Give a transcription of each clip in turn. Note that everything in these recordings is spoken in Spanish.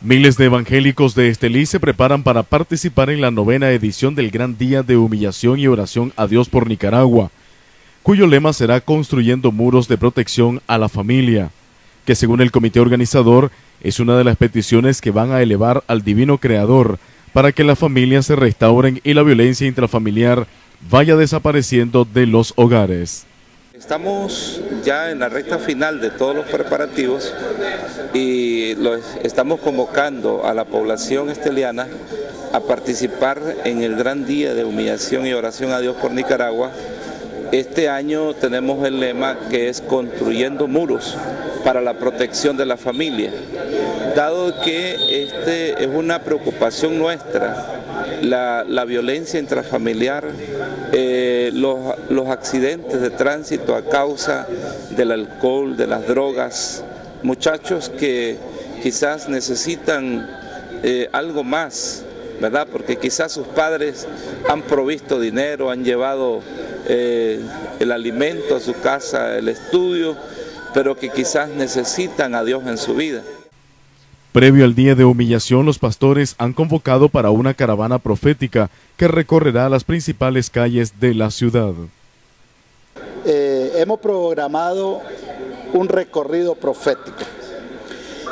Miles de evangélicos de Estelí se preparan para participar en la novena edición del Gran Día de Humillación y Oración a Dios por Nicaragua, cuyo lema será Construyendo muros de protección a la familia, que según el comité organizador es una de las peticiones que van a elevar al Divino Creador para que las familias se restauren y la violencia intrafamiliar vaya desapareciendo de los hogares. Estamos ya en la recta final de todos los preparativos y estamos convocando a la población esteliana a participar en el gran día de humillación y oración a Dios por Nicaragua. Este año tenemos el lema que es construyendo muros para la protección de la familia, dado que este es una preocupación nuestra la, violencia intrafamiliar, eh, los, los accidentes de tránsito a causa del alcohol, de las drogas, muchachos que quizás necesitan eh, algo más, ¿verdad? Porque quizás sus padres han provisto dinero, han llevado eh, el alimento a su casa, el estudio, pero que quizás necesitan a Dios en su vida. Previo al día de humillación, los pastores han convocado para una caravana profética que recorrerá las principales calles de la ciudad. Eh, hemos programado un recorrido profético.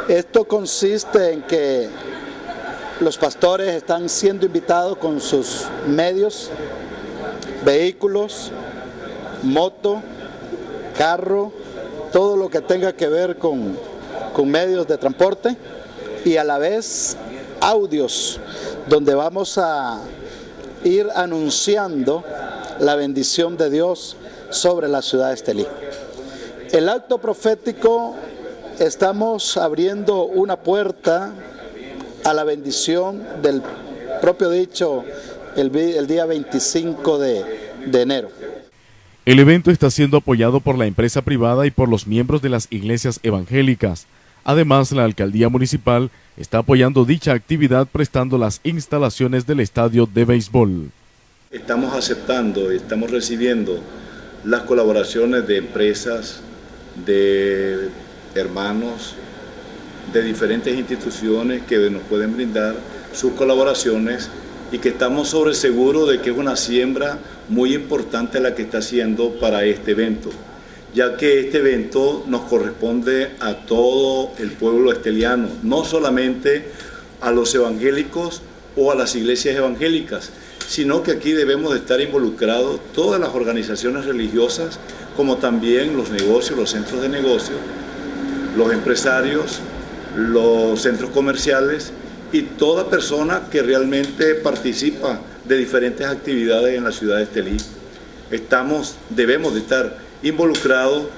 Esto consiste en que los pastores están siendo invitados con sus medios, vehículos, moto, carro, todo lo que tenga que ver con, con medios de transporte y a la vez audios donde vamos a ir anunciando la bendición de Dios sobre la ciudad de Estelí. El acto profético estamos abriendo una puerta a la bendición del propio dicho el, día 25 de, enero. El evento está siendo apoyado por la empresa privada y por los miembros de las iglesias evangélicas. Además, la alcaldía municipal está apoyando dicha actividad prestando las instalaciones del estadio de béisbol. Estamos aceptando, estamos recibiendo las colaboraciones de empresas, de hermanos, de diferentes instituciones que nos pueden brindar sus colaboraciones y que estamos sobre seguro de que es una siembra muy importante la que está haciendo para este evento ya que este evento nos corresponde a todo el pueblo esteliano, no solamente a los evangélicos o a las iglesias evangélicas, sino que aquí debemos de estar involucrados todas las organizaciones religiosas, como también los negocios, los centros de negocio, los empresarios, los centros comerciales y toda persona que realmente participa de diferentes actividades en la ciudad de Estelí. Estamos, debemos de estar involucrado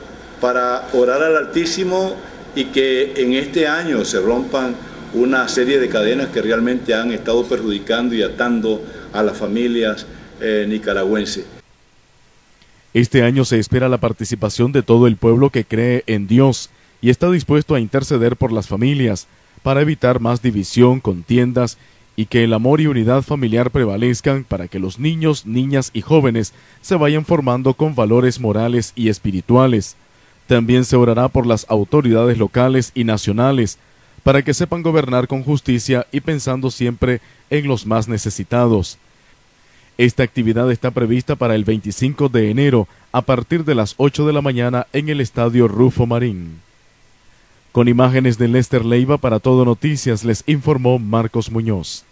para orar al Altísimo y que en este año se rompan una serie de cadenas que realmente han estado perjudicando y atando a las familias eh, nicaragüenses. Este año se espera la participación de todo el pueblo que cree en Dios y está dispuesto a interceder por las familias para evitar más división, contiendas y que el amor y unidad familiar prevalezcan para que los niños, niñas y jóvenes se vayan formando con valores morales y espirituales. También se orará por las autoridades locales y nacionales, para que sepan gobernar con justicia y pensando siempre en los más necesitados. Esta actividad está prevista para el 25 de enero a partir de las 8 de la mañana en el Estadio Rufo Marín. Con imágenes de Lester Leiva para Todo Noticias les informó Marcos Muñoz.